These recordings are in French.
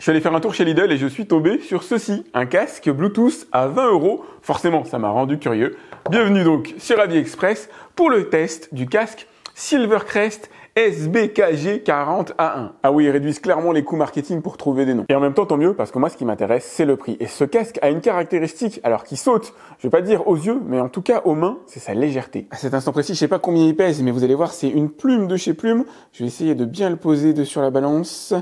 Je suis allé faire un tour chez Lidl et je suis tombé sur ceci, un casque Bluetooth à 20 euros. Forcément, ça m'a rendu curieux. Bienvenue donc sur AliExpress pour le test du casque Silvercrest SBKG40A1. Ah oui, ils réduisent clairement les coûts marketing pour trouver des noms. Et en même temps, tant mieux, parce que moi, ce qui m'intéresse, c'est le prix. Et ce casque a une caractéristique, alors qui saute, je vais pas dire aux yeux, mais en tout cas aux mains, c'est sa légèreté. À cet instant précis, je sais pas combien il pèse, mais vous allez voir, c'est une plume de chez Plume. Je vais essayer de bien le poser de sur la balance.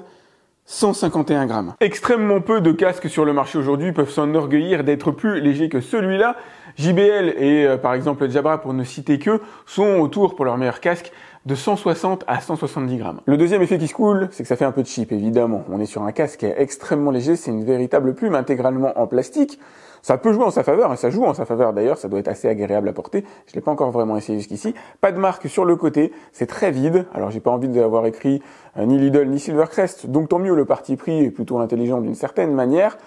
151 grammes. Extrêmement peu de casques sur le marché aujourd'hui peuvent s'enorgueillir d'être plus légers que celui-là. JBL et euh, par exemple Jabra pour ne citer que sont autour pour leur meilleur casque de 160 à 170 grammes. Le deuxième effet qui se coule, c'est que ça fait un peu de cheap évidemment. On est sur un casque qui est extrêmement léger, c'est une véritable plume intégralement en plastique. Ça peut jouer en sa faveur, et ça joue en sa faveur d'ailleurs, ça doit être assez agréable à porter. Je l'ai pas encore vraiment essayé jusqu'ici. Pas de marque sur le côté, c'est très vide. Alors j'ai pas envie d'avoir écrit euh, ni Lidl ni Silvercrest, donc tant mieux, le parti pris est plutôt intelligent d'une certaine manière.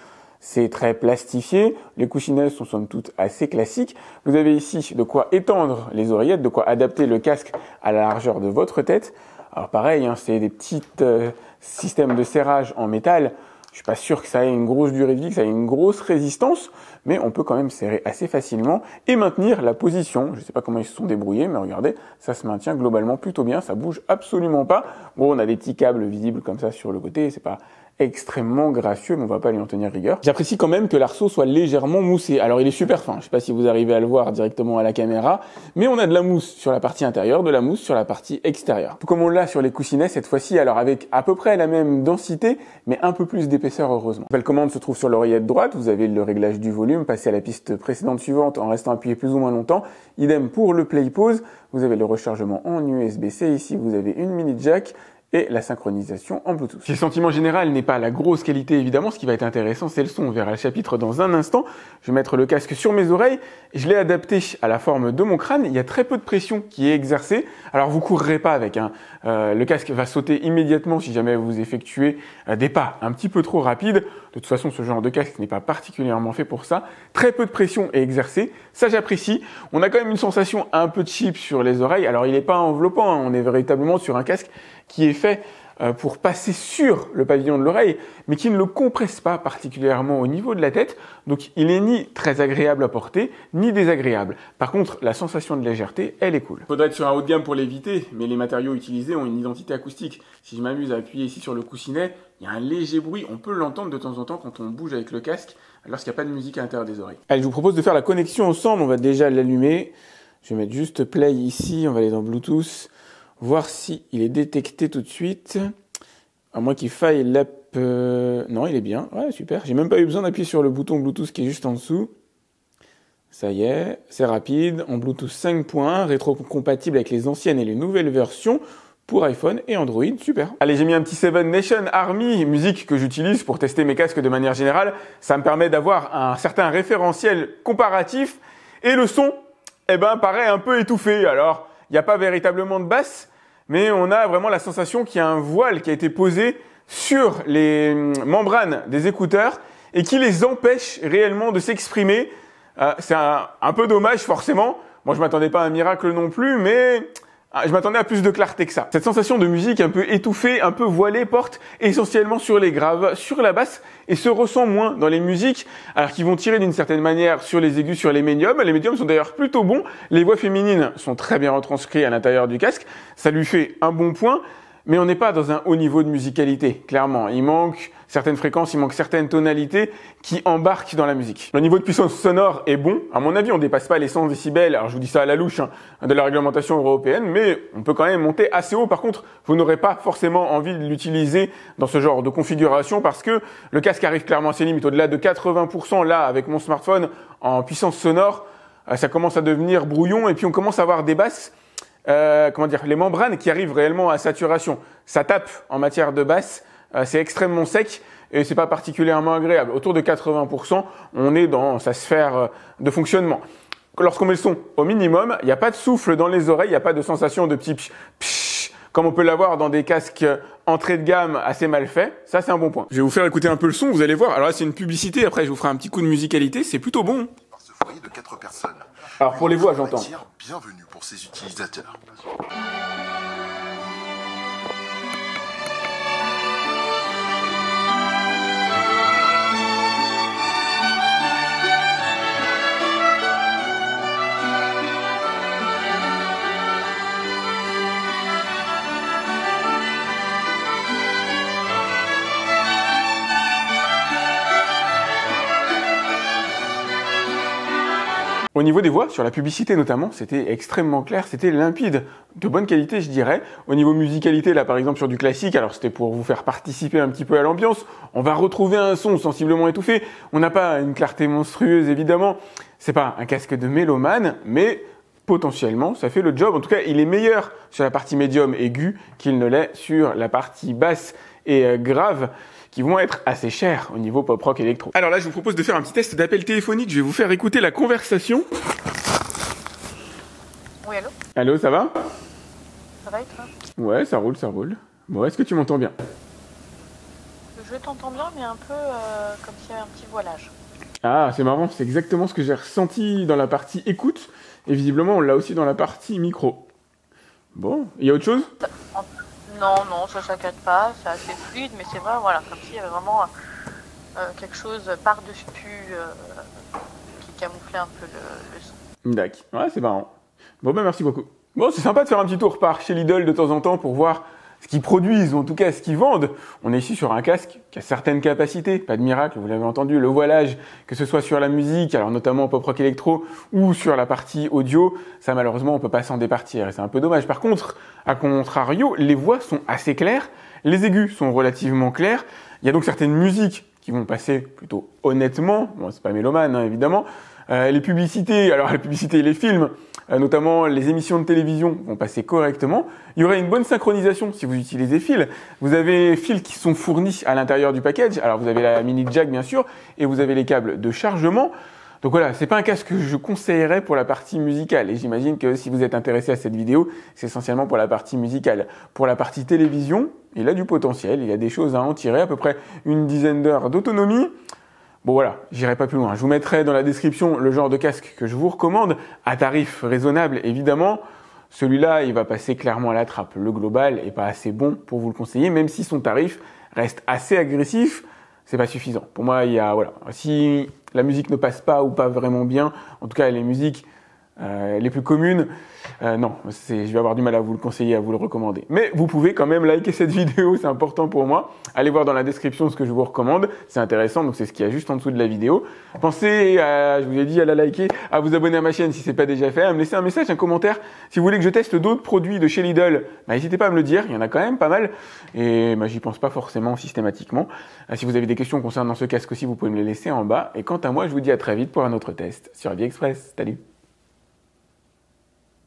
C'est très plastifié, les coussinets sont somme toute assez classiques. Vous avez ici de quoi étendre les oreillettes, de quoi adapter le casque à la largeur de votre tête. Alors pareil, hein, c'est des petits euh, systèmes de serrage en métal je suis pas sûr que ça ait une grosse durée de vie, que ça ait une grosse résistance, mais on peut quand même serrer assez facilement et maintenir la position. Je ne sais pas comment ils se sont débrouillés, mais regardez, ça se maintient globalement plutôt bien, ça bouge absolument pas. Bon, on a des petits câbles visibles comme ça sur le côté, c'est pas extrêmement gracieux, mais on va pas lui en tenir rigueur. J'apprécie quand même que l'arceau soit légèrement moussé. Alors il est super fin, je sais pas si vous arrivez à le voir directement à la caméra, mais on a de la mousse sur la partie intérieure, de la mousse sur la partie extérieure. Tout comme on l'a sur les coussinets cette fois-ci, alors avec à peu près la même densité, mais un peu plus d'épaisseur heureusement. La commande se trouve sur l'oreillette droite, vous avez le réglage du volume, passer à la piste précédente suivante en restant appuyé plus ou moins longtemps. Idem pour le play pause, vous avez le rechargement en USB-C, ici vous avez une mini jack, et la synchronisation en Bluetooth. Si le sentiment général n'est pas la grosse qualité évidemment, ce qui va être intéressant c'est le son, on verra le chapitre dans un instant. Je vais mettre le casque sur mes oreilles, je l'ai adapté à la forme de mon crâne, il y a très peu de pression qui est exercée, alors vous courrez pas avec, hein. Euh, le casque va sauter immédiatement si jamais vous effectuez euh, des pas un petit peu trop rapides, de toute façon ce genre de casque n'est pas particulièrement fait pour ça, très peu de pression est exercée, ça j'apprécie, on a quand même une sensation un peu cheap sur les oreilles, alors il n'est pas enveloppant, hein. on est véritablement sur un casque qui est fait euh, pour passer sur le pavillon de l'oreille, mais qui ne le compresse pas particulièrement au niveau de la tête. Donc il est ni très agréable à porter, ni désagréable. Par contre, la sensation de légèreté, elle est cool. Il faudrait être sur un haut de gamme pour l'éviter, mais les matériaux utilisés ont une identité acoustique. Si je m'amuse à appuyer ici sur le coussinet, il y a un léger bruit. On peut l'entendre de temps en temps quand on bouge avec le casque, lorsqu'il n'y a pas de musique à l'intérieur des oreilles. Allez, je vous propose de faire la connexion ensemble. On va déjà l'allumer. Je vais mettre juste play ici. On va aller dans Bluetooth voir si il est détecté tout de suite. À moins qu'il faille l'app. Euh, non, il est bien. Ouais, super. J'ai même pas eu besoin d'appuyer sur le bouton Bluetooth qui est juste en dessous. Ça y est, c'est rapide. En Bluetooth 5.1, rétro-compatible avec les anciennes et les nouvelles versions pour iPhone et Android. Super. Allez, j'ai mis un petit Seven Nation Army, musique que j'utilise pour tester mes casques de manière générale. Ça me permet d'avoir un certain référentiel comparatif. Et le son, eh ben, paraît un peu étouffé. Alors, il n'y a pas véritablement de basse, mais on a vraiment la sensation qu'il y a un voile qui a été posé sur les hum, membranes des écouteurs et qui les empêche réellement de s'exprimer. Euh, c'est un, peu dommage forcément. Moi, je m'attendais pas à un miracle non plus, mais ah, je m'attendais à plus de clarté que ça. Cette sensation de musique un peu étouffée, un peu voilée porte essentiellement sur les graves, sur la basse et se ressent moins dans les musiques, alors qu'ils vont tirer d'une certaine manière sur les aigus, sur les médiums. Les médiums sont d'ailleurs plutôt bons. Les voix féminines sont très bien retranscrites à l'intérieur du casque. Ça lui fait un bon point mais on n'est pas dans un haut niveau de musicalité, clairement. Il manque certaines fréquences, il manque certaines tonalités qui embarquent dans la musique. Le niveau de puissance sonore est bon. À mon avis, on dépasse pas les 100 décibels. Alors je vous dis ça à la louche hein, de la réglementation européenne, mais on peut quand même monter assez haut. Par contre, vous n'aurez pas forcément envie de l'utiliser dans ce genre de configuration parce que le casque arrive clairement à ses limites. Au-delà de 80% là, avec mon smartphone, en puissance sonore, euh, ça commence à devenir brouillon et puis on commence à avoir des basses euh, comment dire, les membranes qui arrivent réellement à saturation. Ça tape en matière de basse, euh, c'est extrêmement sec et c'est pas particulièrement agréable. Autour de 80%, on est dans sa sphère euh, de fonctionnement. Lorsqu'on met le son au minimum, il n'y a pas de souffle dans les oreilles, il n'y a pas de sensation de petit psh, comme on peut l'avoir dans des casques entrée de gamme assez mal faits. Ça, c'est un bon point. Je vais vous faire écouter un peu le son, vous allez voir. Alors là, c'est une publicité, après je vous ferai un petit coup de musicalité, c'est plutôt bon. De quatre personnes. Alors pour les voix, j'entends. Bienvenue pour ses utilisateurs. Au niveau des voix, sur la publicité notamment, c'était extrêmement clair, c'était limpide, de bonne qualité je dirais. Au niveau musicalité, là par exemple sur du classique, alors c'était pour vous faire participer un petit peu à l'ambiance, on va retrouver un son sensiblement étouffé, on n'a pas une clarté monstrueuse évidemment, c'est pas un casque de mélomane, mais potentiellement, ça fait le job. En tout cas, il est meilleur sur la partie médium aiguë qu'il ne l'est sur la partie basse et euh, grave qui vont être assez chers au niveau pop rock électro. Alors là, je vous propose de faire un petit test d'appel téléphonique. Je vais vous faire écouter la conversation. Oui, allô? Allô, ça va? Ça va et toi? Ouais, ça roule, ça roule. Bon, est-ce que tu m'entends bien? Je t'entends bien, mais un peu euh, comme s'il y avait un petit voilage. Ah, c'est marrant, c'est exactement ce que j'ai ressenti dans la partie écoute. Et visiblement, on l'a aussi dans la partie micro. Bon, il y a autre chose? Non, non, ça s'inquiète pas, c'est assez fluide, mais c'est vrai, voilà, comme s'il y avait vraiment euh, quelque chose par-dessus euh, qui camouflait un peu le, le son. D'accord. Ouais, c'est marrant. Bon, ben merci beaucoup. Bon, c'est sympa de faire un petit tour par chez Lidl de temps en temps pour voir ce qu'ils produisent, ou en tout cas ce qu'ils vendent. On est ici sur un casque qui a certaines capacités, pas de miracle, vous l'avez entendu, le voilage, que ce soit sur la musique, alors notamment pop rock électro, ou sur la partie audio, ça malheureusement on peut pas s'en départir, et c'est un peu dommage. Par contre, à contrario, les voix sont assez claires, les aigus sont relativement clairs, il y a donc certaines musiques qui vont passer plutôt honnêtement, bon c'est pas mélomane hein, évidemment, les publicités, alors la publicité et les films, euh, notamment les émissions de télévision vont passer correctement. Il y aurait une bonne synchronisation si vous utilisez fil. Vous avez fils qui sont fournis à l'intérieur du package. Alors vous avez la mini jack bien sûr et vous avez les câbles de chargement. Donc voilà, c'est pas un casque que je conseillerais pour la partie musicale. Et j'imagine que si vous êtes intéressé à cette vidéo, c'est essentiellement pour la partie musicale. Pour la partie télévision, il a du potentiel, il a des choses à en tirer, à peu près une dizaine d'heures d'autonomie. Bon voilà, j'irai pas plus loin. Je vous mettrai dans la description le genre de casque que je vous recommande, à tarif raisonnable évidemment. Celui-là, il va passer clairement à la trappe. Le global est pas assez bon pour vous le conseiller, même si son tarif reste assez agressif, c'est pas suffisant. Pour moi, il y a voilà, si la musique ne passe pas ou pas vraiment bien, en tout cas les musiques euh, les plus communes, euh, non, je vais avoir du mal à vous le conseiller, à vous le recommander. Mais vous pouvez quand même liker cette vidéo, c'est important pour moi. Allez voir dans la description ce que je vous recommande, c'est intéressant, donc c'est ce qu'il y a juste en dessous de la vidéo. Pensez, à, je vous ai dit, à la liker, à vous abonner à ma chaîne si c'est pas déjà fait, à me laisser un message, un commentaire. Si vous voulez que je teste d'autres produits de chez Lidl, bah, n'hésitez pas à me le dire, il y en a quand même pas mal, et bah, j'y pense pas forcément systématiquement. Euh, si vous avez des questions concernant ce casque aussi, vous pouvez me les laisser en bas. Et quant à moi, je vous dis à très vite pour un autre test sur Vie Express. Salut